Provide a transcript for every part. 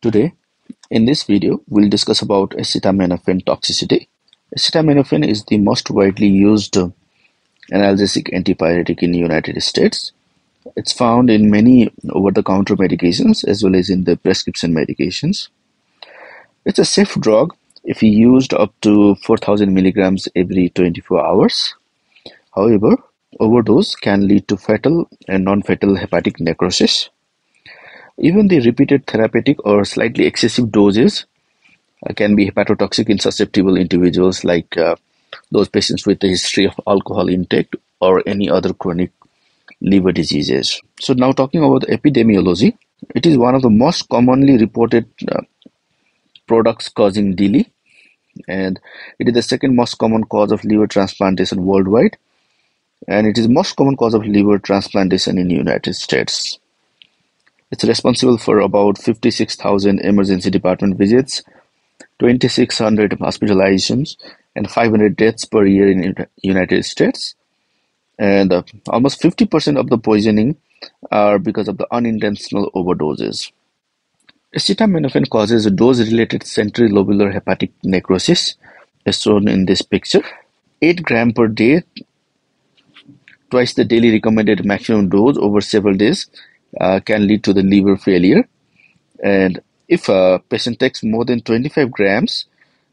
Today, in this video, we'll discuss about acetaminophen toxicity. Acetaminophen is the most widely used uh, analgesic antipyretic in the United States. It's found in many over-the-counter medications as well as in the prescription medications. It's a safe drug if used up to 4000 milligrams every 24 hours. However, overdose can lead to fatal and non-fatal hepatic necrosis. Even the repeated therapeutic or slightly excessive doses uh, can be hepatotoxic in susceptible individuals like uh, those patients with a history of alcohol intake or any other chronic liver diseases. So now talking about the epidemiology, it is one of the most commonly reported uh, products causing DILI and it is the second most common cause of liver transplantation worldwide and it is most common cause of liver transplantation in the United States. It's responsible for about 56,000 emergency department visits, 2,600 hospitalizations, and 500 deaths per year in the United States. And uh, almost 50% of the poisoning are because of the unintentional overdoses. Acetaminophen causes dose-related centrilobular hepatic necrosis, as shown in this picture. 8 gram per day, twice the daily recommended maximum dose over several days, uh, can lead to the liver failure. And if a patient takes more than 25 grams,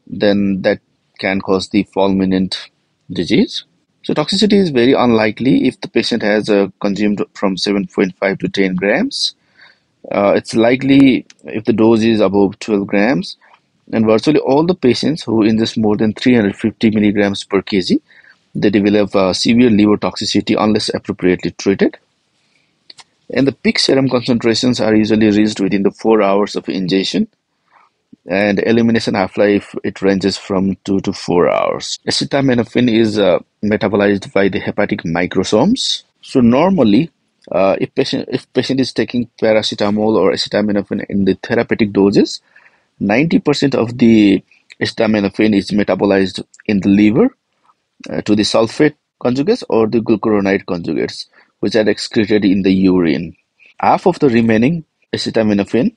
then that can cause the fulminant disease. So toxicity is very unlikely if the patient has uh, consumed from 7.5 to 10 grams. Uh, it's likely if the dose is above 12 grams. And virtually all the patients who ingest more than 350 milligrams per kg, they develop uh, severe liver toxicity unless appropriately treated and the peak serum concentrations are usually reached within the 4 hours of ingestion and elimination half-life it ranges from 2 to 4 hours. Acetaminophen is uh, metabolized by the hepatic microsomes. So normally uh, if patient if patient is taking paracetamol or acetaminophen in the therapeutic doses 90% of the acetaminophen is metabolized in the liver uh, to the sulfate conjugates or the glucuronide conjugates which are excreted in the urine. Half of the remaining acetaminophen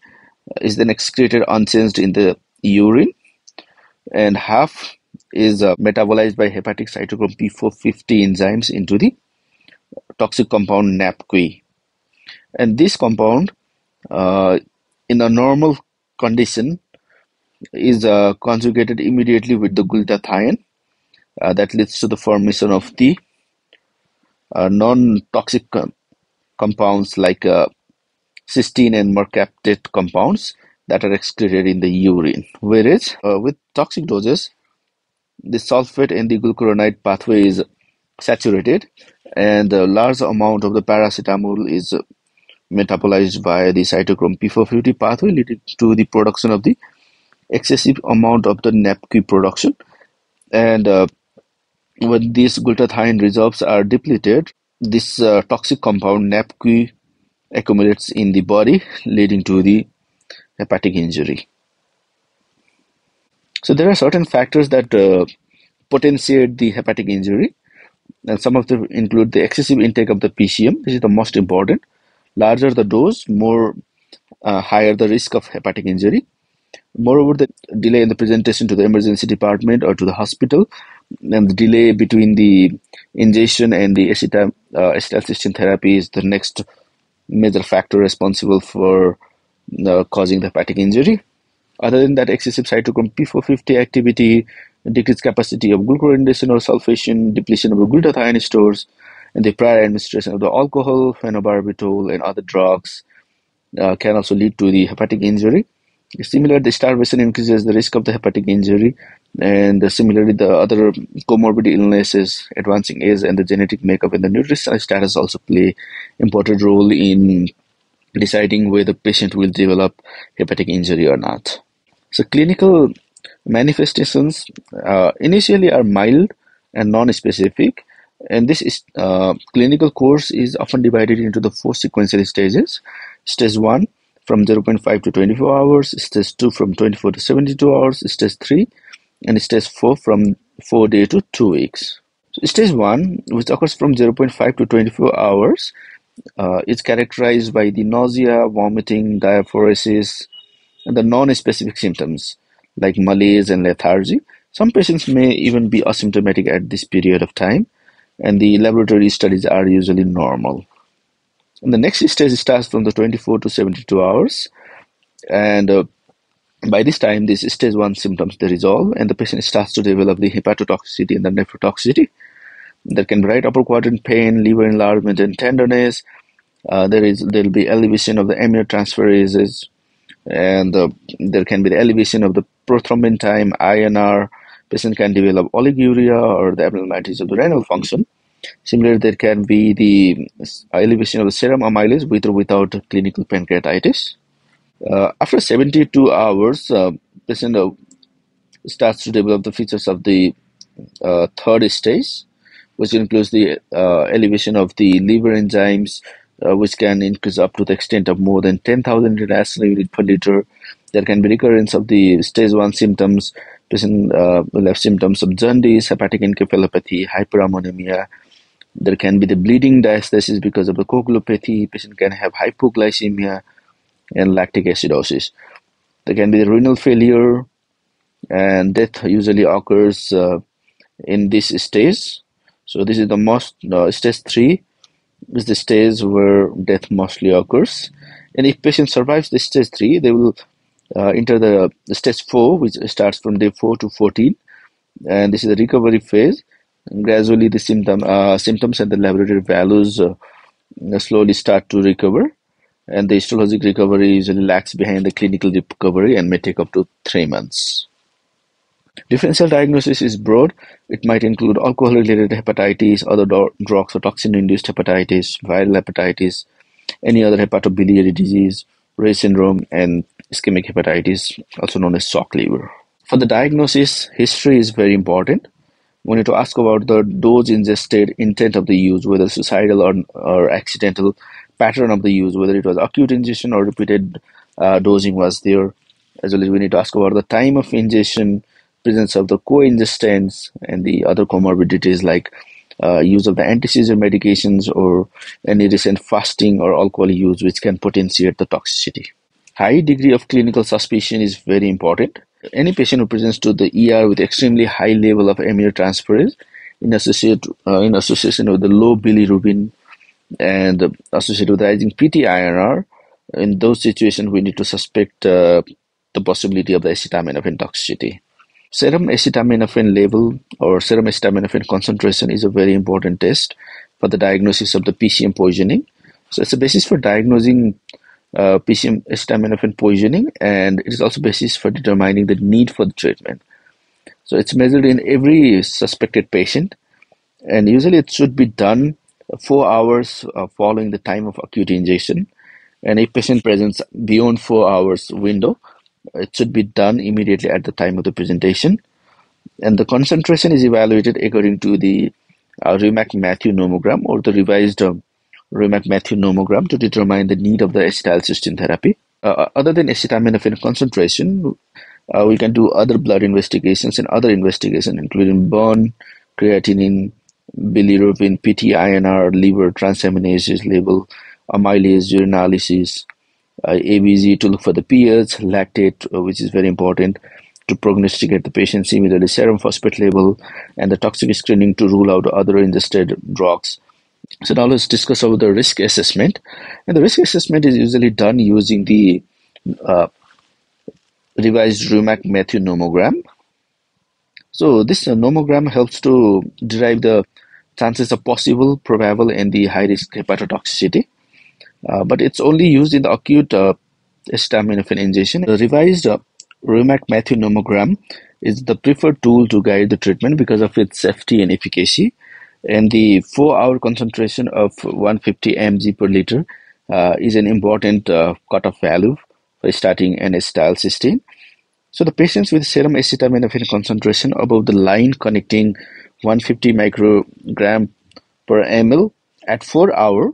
is then excreted unchanged in the urine, and half is uh, metabolized by hepatic cytochrome P450 enzymes into the toxic compound NAPQI. And this compound, uh, in a normal condition, is uh, conjugated immediately with the glutathione. Uh, that leads to the formation of the non-toxic compounds like uh, cysteine and mercaptate compounds that are excreted in the urine. Whereas uh, with toxic doses, the sulfate and the glucuronide pathway is saturated and a large amount of the paracetamol is metabolized by the cytochrome P450 pathway leading to the production of the excessive amount of the NAPQI production and uh, when these glutathione reserves are depleted, this uh, toxic compound NAPQI accumulates in the body, leading to the hepatic injury. So there are certain factors that uh, potentiate the hepatic injury, and some of them include the excessive intake of the PCM. This is the most important. Larger the dose, more uh, higher the risk of hepatic injury. Moreover, the delay in the presentation to the emergency department or to the hospital and the delay between the ingestion and the acetyl, uh, therapy is the next major factor responsible for uh, causing the hepatic injury. Other than that, excessive cytochrome P450 activity, decreased capacity of glucuronidation or sulfation, depletion of glutathione stores, and the prior administration of the alcohol, phenobarbital, and other drugs uh, can also lead to the hepatic injury. Similarly, the starvation increases the risk of the hepatic injury, and similarly, the other comorbid illnesses, advancing age, and the genetic makeup and the nutritional status also play important role in deciding whether the patient will develop hepatic injury or not. So, clinical manifestations uh, initially are mild and non-specific, and this is, uh, clinical course is often divided into the four sequential stages. Stage one from 0.5 to 24 hours, stage 2 from 24 to 72 hours, stage 3 and stage 4 from 4 days to 2 weeks. So stage 1, which occurs from 0.5 to 24 hours, uh, is characterized by the nausea, vomiting, diaphoresis, and the non-specific symptoms like malaise and lethargy. Some patients may even be asymptomatic at this period of time, and the laboratory studies are usually normal. And the next stage starts from the 24 to 72 hours, and uh, by this time, these stage 1 symptoms they resolve, and the patient starts to develop the hepatotoxicity and the nephrotoxicity. There can be right upper quadrant pain, liver enlargement, and tenderness. Uh, there is there will be elevation of the aminotransferases, and uh, there can be the elevation of the prothrombin time, INR. Patient can develop oliguria or the abnormalities of the renal function. Similarly, there can be the elevation of the serum amylase with or without clinical pancreatitis. Uh, after 72 hours, uh, patient uh, starts to develop the features of the uh, third stage, which includes the uh, elevation of the liver enzymes, uh, which can increase up to the extent of more than 10,000 international unit per liter. There can be recurrence of the stage 1 symptoms. Patient will have symptoms of jaundice, hepatic encephalopathy, hyperammonemia, there can be the bleeding diathesis because of the coagulopathy. Patient can have hypoglycemia and lactic acidosis. There can be the renal failure, and death usually occurs uh, in this stage. So this is the most uh, stage three is the stage where death mostly occurs. And if patient survives the stage three, they will uh, enter the, the stage four, which starts from day four to fourteen, and this is the recovery phase gradually the symptom, uh, symptoms and the laboratory values uh, slowly start to recover and the histologic recovery usually lags behind the clinical recovery and may take up to three months. Differential diagnosis is broad. It might include alcohol-related hepatitis, other drugs or toxin-induced hepatitis, viral hepatitis, any other hepatobiliary disease, Reye syndrome, and ischemic hepatitis, also known as shock liver. For the diagnosis, history is very important we need to ask about the dose ingested, intent of the use, whether suicidal or, or accidental, pattern of the use, whether it was acute ingestion or repeated uh, dosing was there. As well as we need to ask about the time of ingestion, presence of the co-ingestants, and the other comorbidities like uh, use of the anti-seizure medications or any recent fasting or alcohol use, which can potentiate the toxicity. High degree of clinical suspicion is very important. Any patient who presents to the ER with extremely high level of aminotransferase in, associate, uh, in association with the low bilirubin and associated with rising PT-INR, in those situations we need to suspect uh, the possibility of the acetaminophen toxicity. Serum acetaminophen level or serum acetaminophen concentration is a very important test for the diagnosis of the PCM poisoning. So it's a basis for diagnosing uh, PCM acetaminophen poisoning, and it is also basis for determining the need for the treatment. So it's measured in every suspected patient, and usually it should be done four hours uh, following the time of acute injection. And if patient presents beyond four hours window, it should be done immediately at the time of the presentation. And the concentration is evaluated according to the uh, Matthew nomogram or the revised uh, Rumack-Matthew nomogram to determine the need of the acetylcysteine therapy. Uh, uh, other than acetaminophen concentration, uh, we can do other blood investigations and other investigations, including BUN, creatinine, bilirubin, PT-INR, liver transaminases level, amylase, urinalysis, uh, ABG to look for the pH, lactate, uh, which is very important to prognosticate the patient, similarly serum phosphate level, and the toxic screening to rule out other ingested drugs so now let's discuss about the risk assessment. And the risk assessment is usually done using the uh, revised Rumack-Matthew nomogram. So this uh, nomogram helps to derive the chances of possible, probable, and the high-risk hepatotoxicity. Uh, but it's only used in the acute uh, acetaminophen ingestion. The revised uh, Rumack-Matthew nomogram is the preferred tool to guide the treatment because of its safety and efficacy and the four-hour concentration of 150 mg per liter uh, is an important uh, cutoff value for starting N-acetylcysteine. So the patients with serum acetaminophen concentration above the line connecting 150 microgram per ml at 4 hour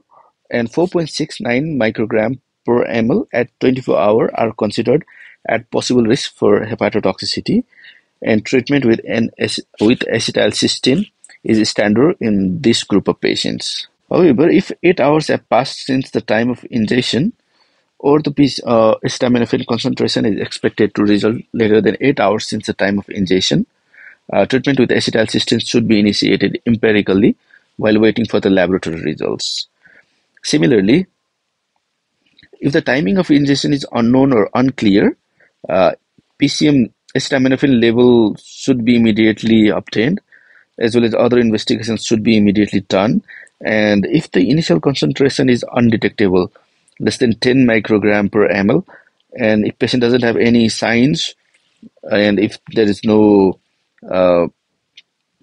and 4.69 microgram per ml at 24 hour are considered at possible risk for hepatotoxicity and treatment with, N- with acetylcysteine is standard in this group of patients. However, if 8 hours have passed since the time of ingestion, or the uh, acetaminophen concentration is expected to result later than 8 hours since the time of ingestion. Uh, treatment with acetylcysteine should be initiated empirically while waiting for the laboratory results. Similarly, if the timing of ingestion is unknown or unclear, uh, PCM acetaminophen level should be immediately obtained, as well as other investigations should be immediately done. And if the initial concentration is undetectable, less than 10 microgram per ml, and if patient doesn't have any signs, and if there is no uh,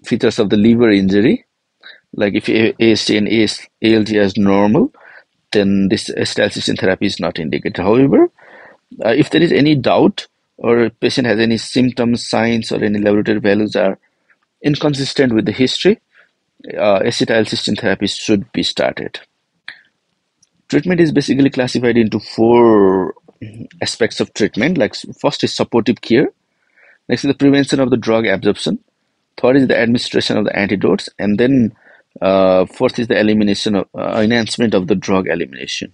features of the liver injury, like if AST and ALT is normal, then this acetylcysteine therapy is not indicated. However, uh, if there is any doubt or patient has any symptoms, signs, or any laboratory values are inconsistent with the history, uh, acetylcysteine therapy should be started. Treatment is basically classified into four aspects of treatment. Like first is supportive care, next is the prevention of the drug absorption, third is the administration of the antidotes, and then uh, fourth is the elimination of uh, enhancement of the drug elimination.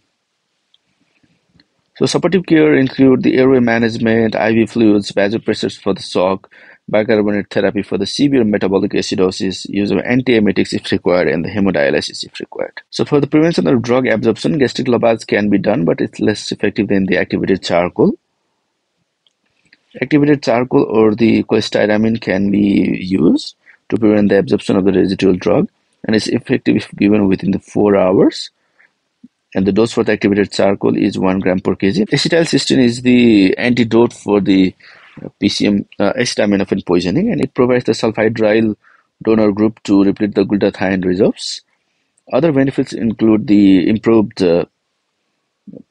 So supportive care include the airway management, IV fluids, vasopressors for the shock, bicarbonate therapy for the severe metabolic acidosis, use of antiemetics if required, and the hemodialysis if required. So for the prevention of drug absorption, gastric lavage can be done, but it's less effective than the activated charcoal. Activated charcoal or the cholestyramine can be used to prevent the absorption of the residual drug, and it's effective if given within the four hours and the dose for the activated charcoal is 1 gram per kg. Acetylcysteine is the antidote for the PCM uh, acetaminophen poisoning and it provides the sulfhydryl donor group to replete the glutathione reserves. Other benefits include the improved uh,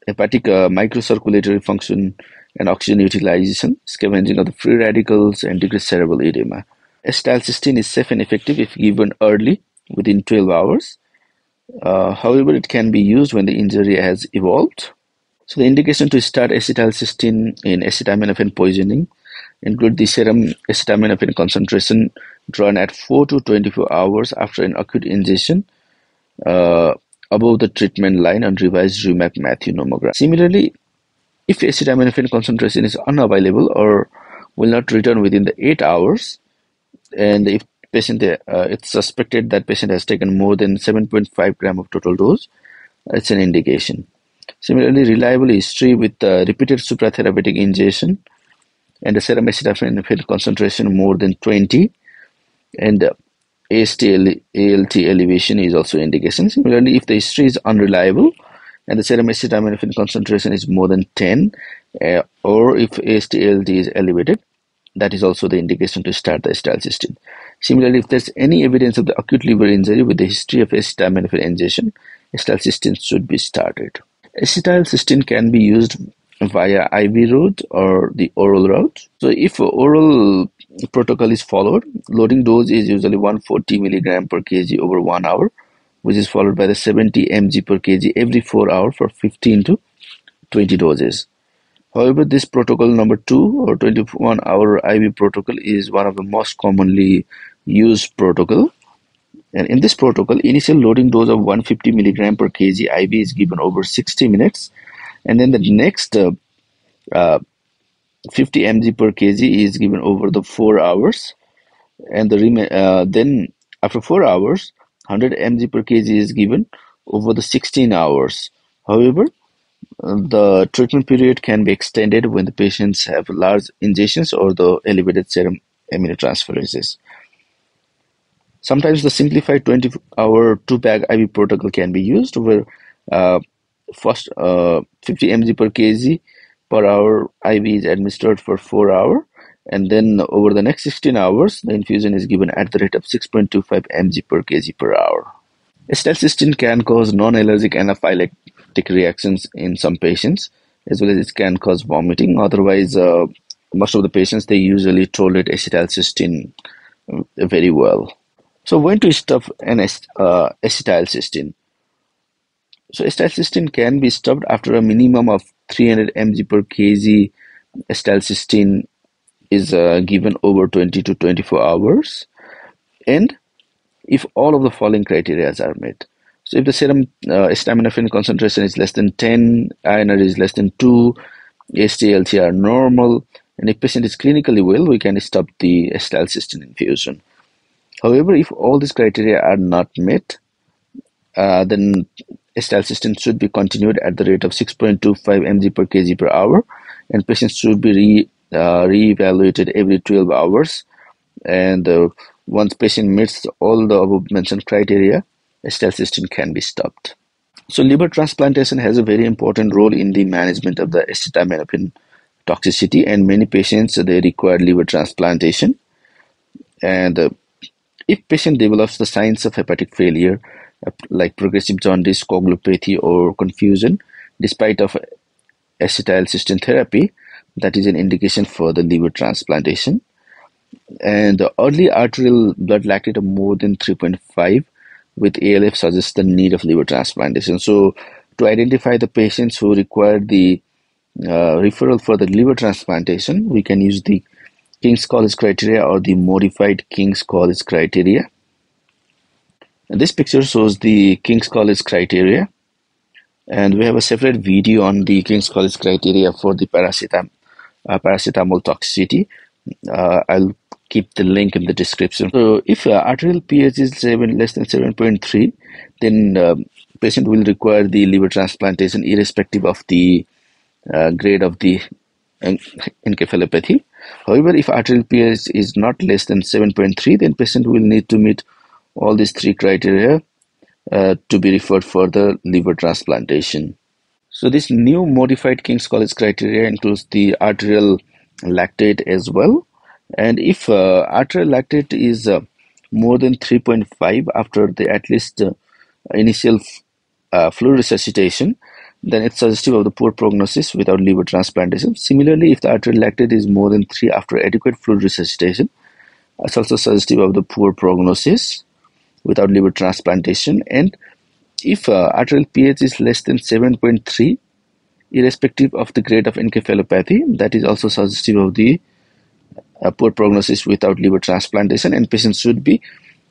hepatic uh, microcirculatory function and oxygen utilization, scavenging of the free radicals, and decreased cerebral edema. Acetylcysteine is safe and effective if given early, within 12 hours. Uh, however, it can be used when the injury has evolved. So the indication to start acetylcysteine in acetaminophen poisoning include the serum acetaminophen concentration drawn at 4 to 24 hours after an acute ingestion uh, above the treatment line on revised Rumack Matthew nomogram. Similarly, if acetaminophen concentration is unavailable or will not return within the 8 hours, and if patient uh, it's suspected that patient has taken more than 7.5 gram of total dose, it's an indication. Similarly, reliable history with uh, repeated supratherapeutic ingestion and the serum acetaminophen concentration more than 20 and uh, AST ALT elevation is also indication. Similarly, if the history is unreliable and the serum acetaminophen concentration is more than 10 uh, or if AST ALT is elevated, that is also the indication to start the acetylcysteine. Similarly, if there's any evidence of the acute liver injury with the history of acetaminophen ingestion, acetylcysteine should be started. Acetylcysteine can be used via IV route or the oral route. So if oral protocol is followed, loading dose is usually 140 milligram per kg over one hour, which is followed by the 70 mg per kg every four hours for 15 to 20 doses. However, this protocol number two or 21 hour IV protocol is one of the most commonly used protocol. And in this protocol, initial loading dose of 150 milligram per kg IV is given over 60 minutes. And then the next uh, uh, 50 mg per kg is given over the four hours. And the uh, then after four hours, 100 mg per kg is given over the 16 hours. However, the treatment period can be extended when the patients have large ingestions or the elevated serum aminotransferases. Sometimes the simplified 20-hour two-bag IV protocol can be used where uh, first uh, 50 mg per kg per hour IV is administered for 4 hours and then over the next 16 hours the infusion is given at the rate of 6.25 mg per kg per hour. Acetylcysteine can cause non-allergic anaphylactic reactions in some patients as well as it can cause vomiting. Otherwise, uh, most of the patients they usually tolerate acetylcysteine uh, very well. So when to stop an uh, acetylcysteine? So acetylcysteine can be stopped after a minimum of 300 mg per kg acetylcysteine is uh, given over 20 to 24 hours and if all of the following criteria are met. So if the serum uh, acetaminophen concentration is less than 10, INR is less than 2, ST, are normal, and if patient is clinically well, we can stop the acetylcysteine infusion. However, if all these criteria are not met, uh, then acetylcysteine should be continued at the rate of 6.25 mg per kg per hour, and patients should be re, uh, re-evaluated every 12 hours. And uh, once patient meets all the above mentioned criteria, acetylcysteine can be stopped. So liver transplantation has a very important role in the management of the acetaminophen toxicity, and many patients they require liver transplantation. And uh, if patient develops the signs of hepatic failure, uh, like progressive jaundice, coagulopathy, or confusion, despite of acetylcysteine therapy, that is an indication for the liver transplantation. And the early arterial blood lactate of more than 3.5 with ALF suggests the need of liver transplantation. So, to identify the patients who require the uh, referral for the liver transplantation, we can use the King's College criteria or the modified King's College criteria. And this picture shows the King's College criteria, and we have a separate video on the King's College criteria for the paracetam uh, paracetamol toxicity. Uh, I'll keep the link in the description. So if uh, arterial pH is seven less than 7.3, then uh, patient will require the liver transplantation irrespective of the uh, grade of the encephalopathy. However, if arterial pH is not less than 7.3, then patient will need to meet all these three criteria uh, to be referred for the liver transplantation. So this new modified King's College criteria includes the arterial lactate as well and if uh, arterial lactate is uh, more than 3.5 after the at least uh, initial uh, fluid resuscitation, then it's suggestive of the poor prognosis without liver transplantation. Similarly, if the arterial lactate is more than 3 after adequate fluid resuscitation, it's also suggestive of the poor prognosis without liver transplantation. And if uh, arterial pH is less than 7.3, irrespective of the grade of encephalopathy, that is also suggestive of the a poor prognosis without liver transplantation and patients should be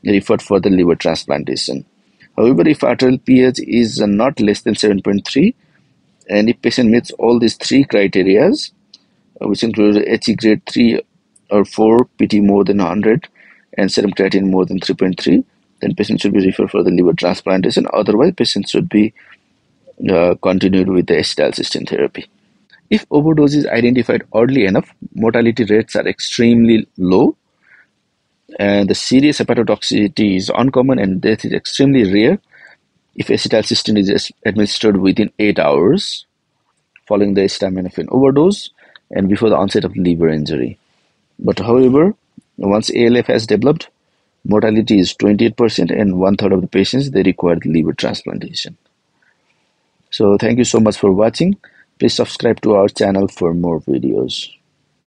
referred for the liver transplantation. However, if arterial pH is not less than 7.3 and if patient meets all these three criteria, which include HE grade 3 or 4, PT more than 100 and serum creatinine more than 3.3, then patient should be referred for the liver transplantation. Otherwise, patient should be uh, continued with the acetylcysteine therapy. If overdose is identified early enough, mortality rates are extremely low, Uh, the serious hepatotoxicity is uncommon and death is extremely rare if acetylcysteine is administered within 8 hours following the acetaminophen overdose and before the onset of liver injury. But however, once ALF has developed, mortality is 28% and one third of the patients they require liver transplantation. So thank you so much for watching. Please subscribe to our channel for more videos.